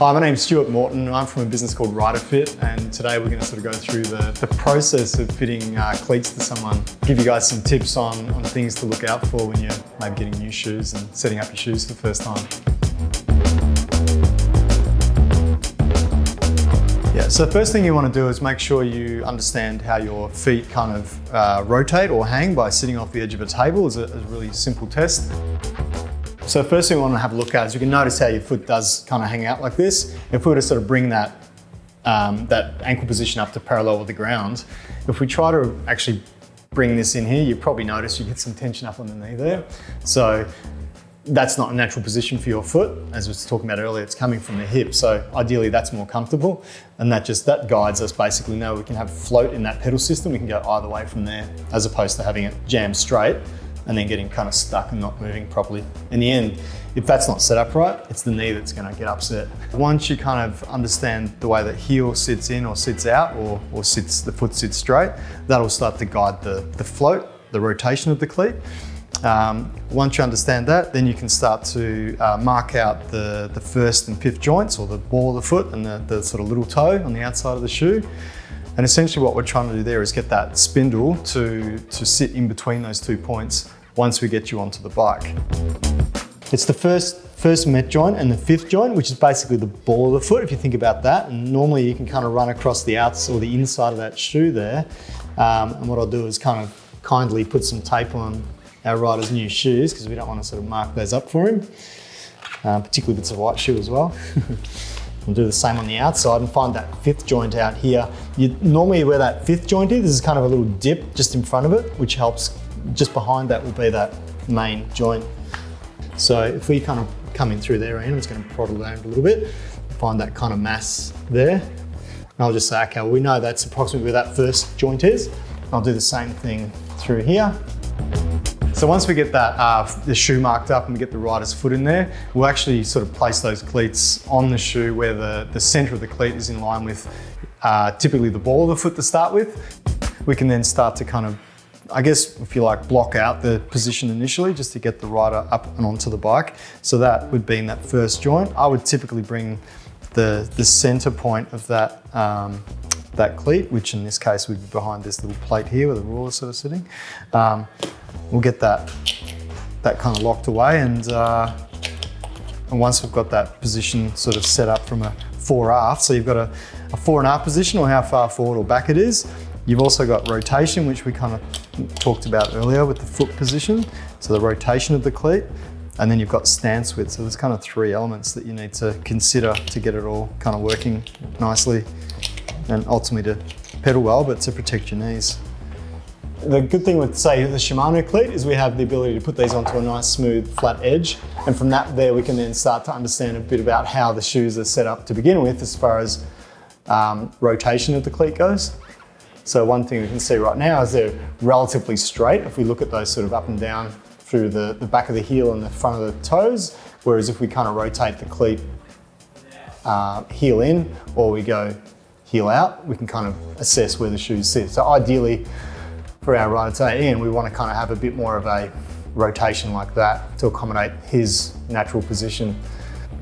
Hi, my name's Stewart Morton. I'm from a business called RiderFit, and today we're going to sort of go through the, the process of fitting uh, cleats to someone. Give you guys some tips on, on things to look out for when you're maybe getting new shoes and setting up your shoes for the first time. Yeah, so the first thing you want to do is make sure you understand how your feet kind of uh, rotate or hang by sitting off the edge of a table is a, a really simple test. So first thing we want to have a look at is you can notice how your foot does kind of hang out like this. If we were to sort of bring that, um, that ankle position up to parallel with the ground, if we try to actually bring this in here, you probably notice you get some tension up on the knee there. So that's not a natural position for your foot. As I was talking about earlier, it's coming from the hip. So ideally that's more comfortable. And that just, that guides us basically Now we can have float in that pedal system. We can go either way from there as opposed to having it jammed straight and then getting kind of stuck and not moving properly. In the end, if that's not set up right, it's the knee that's gonna get upset. Once you kind of understand the way that heel sits in or sits out or, or sits, the foot sits straight, that'll start to guide the, the float, the rotation of the cleat. Um, once you understand that, then you can start to uh, mark out the, the first and fifth joints or the ball of the foot and the, the sort of little toe on the outside of the shoe. And essentially what we're trying to do there is get that spindle to, to sit in between those two points once we get you onto the bike. It's the first, first met joint and the fifth joint, which is basically the ball of the foot, if you think about that. And normally you can kind of run across the outs or the inside of that shoe there. Um, and what I'll do is kind of kindly put some tape on our rider's new shoes because we don't want to sort of mark those up for him, uh, particularly if it's a white shoe as well. We'll do the same on the outside and find that fifth joint out here. You normally where that fifth joint is, this is kind of a little dip just in front of it, which helps just behind that will be that main joint. So if we kind of come in through there, Ian, I'm just going to prod around a little bit, find that kind of mass there. And I'll just say, okay, well, we know that's approximately where that first joint is. I'll do the same thing through here. So once we get that uh, the shoe marked up and we get the rider's foot in there, we'll actually sort of place those cleats on the shoe where the, the center of the cleat is in line with uh, typically the ball of the foot to start with. We can then start to kind of I guess if you like block out the position initially just to get the rider up and onto the bike. So that would be in that first joint. I would typically bring the, the center point of that, um, that cleat, which in this case would be behind this little plate here where the ruler sort of sitting. Um, we'll get that, that kind of locked away and, uh, and once we've got that position sort of set up from a fore aft, so you've got a, a fore and aft position or how far forward or back it is, You've also got rotation, which we kind of talked about earlier with the foot position. So the rotation of the cleat, and then you've got stance width. So there's kind of three elements that you need to consider to get it all kind of working nicely and ultimately to pedal well, but to protect your knees. The good thing with, say, the Shimano cleat is we have the ability to put these onto a nice smooth flat edge. And from that there, we can then start to understand a bit about how the shoes are set up to begin with as far as um, rotation of the cleat goes. So one thing we can see right now is they're relatively straight. If we look at those sort of up and down through the, the back of the heel and the front of the toes, whereas if we kind of rotate the cleat uh, heel in or we go heel out, we can kind of assess where the shoes sit. So ideally for our rider today, Ian, we want to kind of have a bit more of a rotation like that to accommodate his natural position.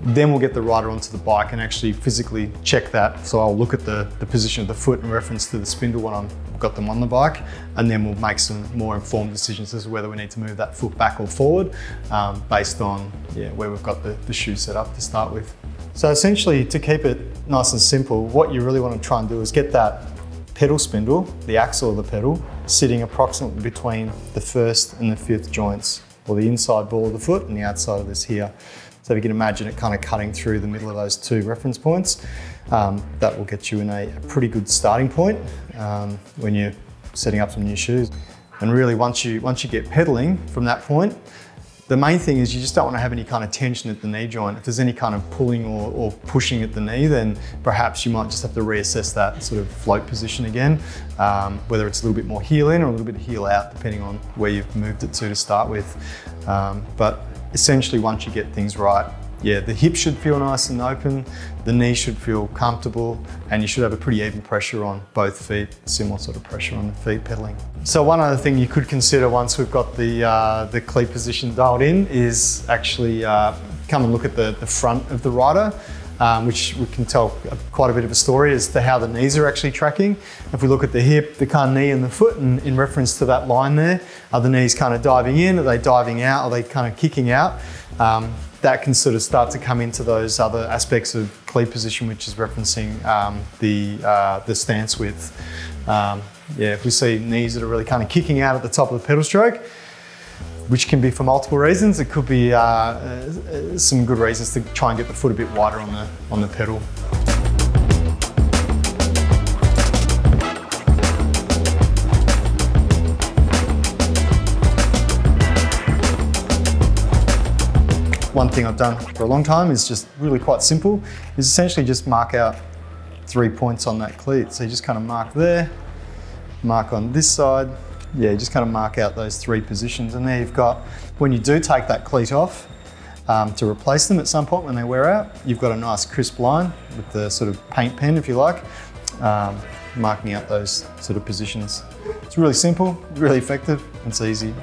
Then we'll get the rider onto the bike and actually physically check that. So I'll look at the, the position of the foot in reference to the spindle when I've got them on the bike, and then we'll make some more informed decisions as to whether we need to move that foot back or forward um, based on yeah, where we've got the, the shoe set up to start with. So essentially, to keep it nice and simple, what you really want to try and do is get that pedal spindle, the axle of the pedal, sitting approximately between the first and the fifth joints, or the inside ball of the foot and the outside of this here. So if you can imagine it kind of cutting through the middle of those two reference points, um, that will get you in a, a pretty good starting point um, when you're setting up some new shoes. And really once you, once you get pedaling from that point, the main thing is you just don't want to have any kind of tension at the knee joint. If there's any kind of pulling or, or, pushing at the knee, then perhaps you might just have to reassess that sort of float position again, um, whether it's a little bit more heel in or a little bit heel out, depending on where you've moved it to to start with. Um, but essentially once you get things right, yeah, the hip should feel nice and open, the knee should feel comfortable, and you should have a pretty even pressure on both feet, similar sort of pressure on the feet pedaling. So one other thing you could consider once we've got the, uh, the cleat position dialed in is actually uh, come and look at the, the front of the rider. um, which we can tell quite a bit of a story as to how the knees are actually tracking. If we look at the hip, the kind of knee and the foot, and in reference to that line there, are the knees kind of diving in? Are they diving out? Are they kind of kicking out? Um, that can sort of start to come into those other aspects of cleat position, which is referencing um, the, uh, the stance width. Um, yeah, if we see knees that are really kind of kicking out at the top of the pedal stroke, which can be for multiple reasons. It could be uh, uh, some good reasons to try and get the foot a bit wider on the, on the pedal. I've done for a long time is just really quite simple, is essentially just mark out three points on that cleat. So you just kind of mark there, mark on this side, yeah, just kind of mark out those three positions. And there you've got, when you do take that cleat off um, to replace them at some point when they wear out, you've got a nice crisp line with the sort of paint pen, if you like, um, marking out those sort of positions. It's really simple, really effective, and it's easy.